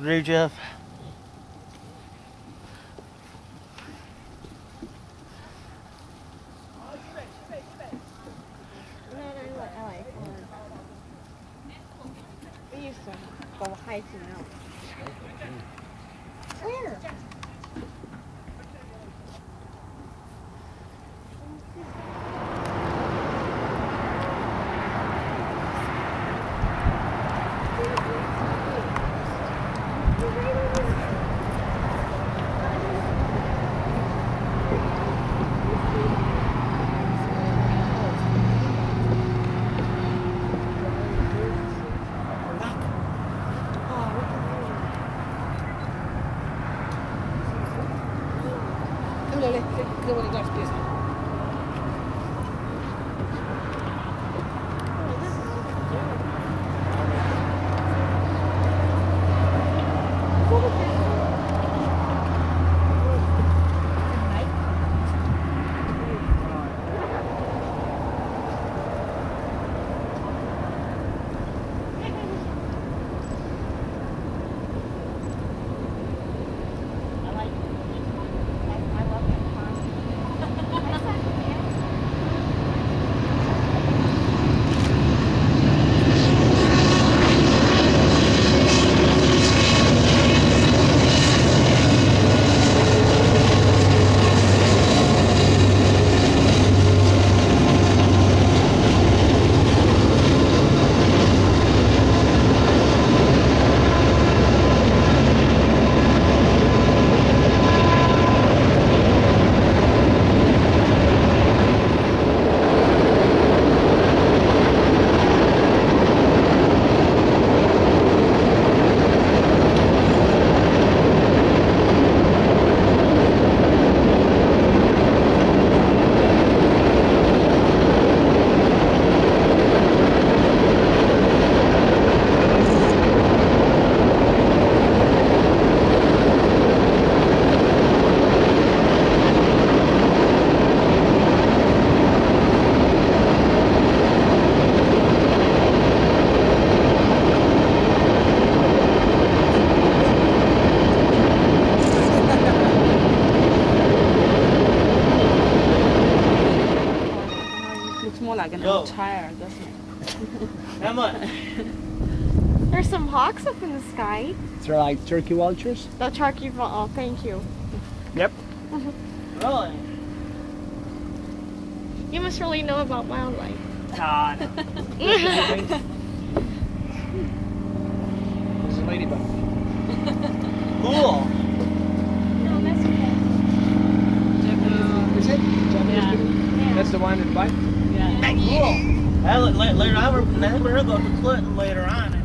Agree, Jeff. We used to go hiking out. Tire, doesn't it? Emma. There's some hawks up in the sky. They're like turkey vultures. The turkey. Oh, thank you. Yep. Really? You must really know about wildlife. God. There's a ladybug. Cool. No, that's okay. Is it? Yeah. Yeah. That's the one in white? Yeah. Cool. Later on, we're, we're going to Clinton later on.